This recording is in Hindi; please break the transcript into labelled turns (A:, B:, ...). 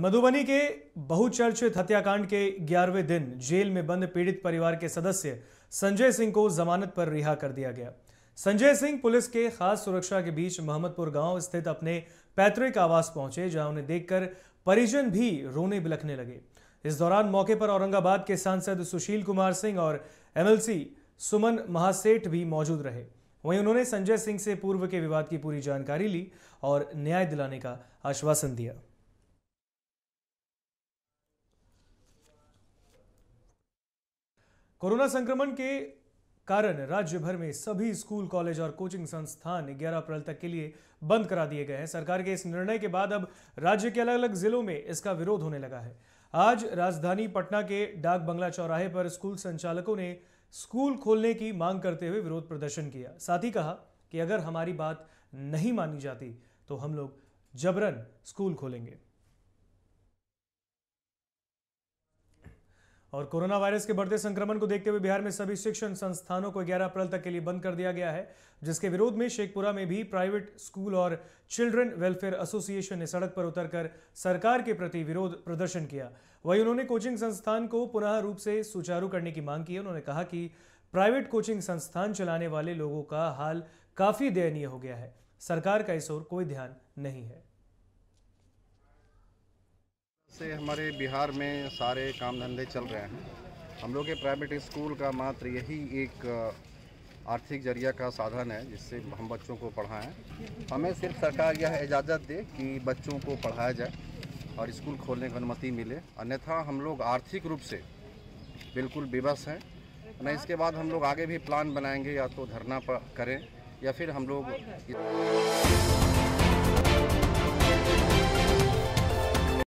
A: मधुबनी के बहुचर्चित हत्याकांड के 11वें दिन जेल में बंद पीड़ित परिवार के सदस्य संजय सिंह को जमानत पर रिहा कर दिया गया। संजय सिंह पुलिस के खास सुरक्षा के बीच मोहम्मदपुर गाँव स्थित अपने पैतृक आवास पहुँचे, जहाँ उन्हें देखकर परिजन भी रोने बिलखने लगे। इस दौरान मौके पर औरंगाबाद के सांसद सुशील कुमार सिंह और एमएलसी सुमन महासेठ भी मौजूद रहे। वहीं उन्होंने संजय सिंह से पूर्व के विवाद की पूरी जानकारी ली और न्याय दिलाने का आश्वासन दिया। कोरोना संक्रमण के कारण राज्य भर में सभी स्कूल, कॉलेज और कोचिंग संस्थान 11 अप्रैल तक के लिए बंद करा दिए गए हैं। सरकार के इस निर्णय के बाद अब राज्य के अलग अलग जिलों में इसका विरोध होने लगा है। आज राजधानी पटना के डाक बंगला चौराहे पर स्कूल संचालकों ने स्कूल खोलने की मांग करते हुए विरोध प्रदर्शन किया। साथ ही कहा कि अगर हमारी बात नहीं मानी जाती तो हम लोग जबरन स्कूल खोलेंगे। और कोरोना वायरस के बढ़ते संक्रमण को देखते हुए बिहार में सभी शिक्षण संस्थानों को 11 अप्रैल तक के लिए बंद कर दिया गया है, जिसके विरोध में शेखपुरा में भी प्राइवेट स्कूल और चिल्ड्रन वेलफेयर एसोसिएशन ने सड़क पर उतरकर सरकार के प्रति विरोध प्रदर्शन किया। वहीं उन्होंने कोचिंग संस्थान को पुनः रूप से सुचारू करने की मांग की उन्होंने कहा कि प्राइवेट कोचिंग संस्थान चलाने वाले लोगों का हाल काफ़ी दयनीय हो गया है। सरकार का इस ओर कोई ध्यान नहीं है।
B: से हमारे बिहार में सारे काम धंधे चल रहे हैं। हम लोग के प्राइवेट स्कूल का मात्र यही एक आर्थिक ज़रिया का साधन है, जिससे हम बच्चों को पढ़ाएँ। हमें सिर्फ़ सरकार यह इजाज़त दे कि बच्चों को पढ़ाया जाए और स्कूल खोलने की अनुमति मिले। अन्यथा हम लोग आर्थिक रूप से बिल्कुल विवश हैं। न इसके बाद हम लोग आगे भी प्लान बनाएँगे या तो धरना करें या फिर हम लोग